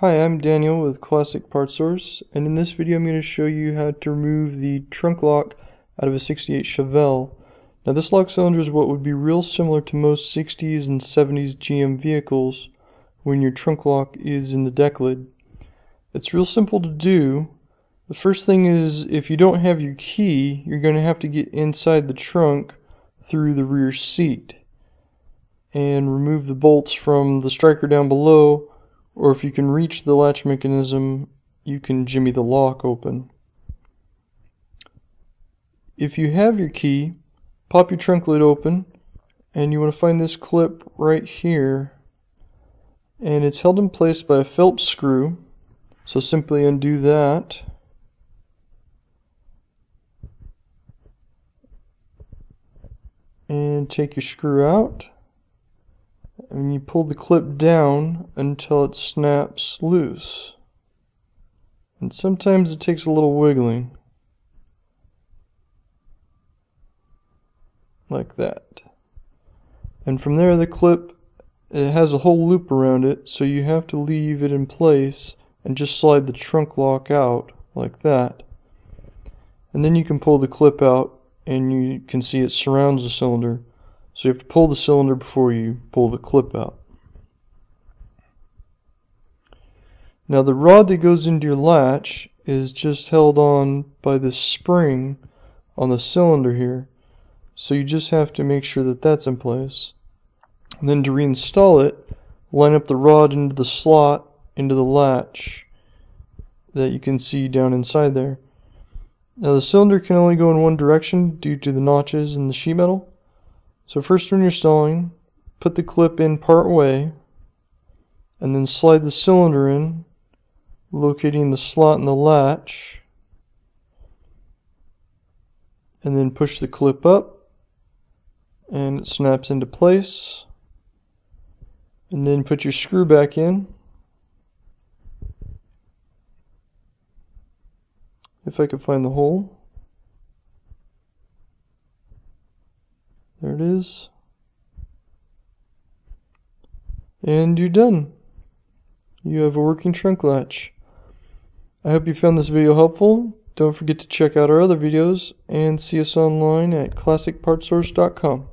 Hi, I'm Daniel with Classic Parts Source, and in this video I'm going to show you how to remove the trunk lock out of a 68 Chevelle. Now this lock cylinder is what would be real similar to most 60s and 70s GM vehicles when your trunk lock is in the deck lid. It's real simple to do. The first thing is if you don't have your key, you're going to have to get inside the trunk through the rear seat and remove the bolts from the striker down below or if you can reach the latch mechanism, you can jimmy the lock open. If you have your key, pop your trunk lid open, and you want to find this clip right here. And it's held in place by a Phillips screw, so simply undo that. And take your screw out and you pull the clip down until it snaps loose. And sometimes it takes a little wiggling. Like that. And from there the clip it has a whole loop around it so you have to leave it in place and just slide the trunk lock out like that. And then you can pull the clip out and you can see it surrounds the cylinder. So you have to pull the cylinder before you pull the clip out. Now the rod that goes into your latch is just held on by this spring on the cylinder here. So you just have to make sure that that's in place. And then to reinstall it, line up the rod into the slot into the latch that you can see down inside there. Now the cylinder can only go in one direction due to the notches in the sheet metal. So first when you're stalling, put the clip in part way, and then slide the cylinder in, locating the slot in the latch, and then push the clip up, and it snaps into place, and then put your screw back in, if I could find the hole. There it is. And you're done. You have a working trunk latch. I hope you found this video helpful. Don't forget to check out our other videos and see us online at classicpartssource.com.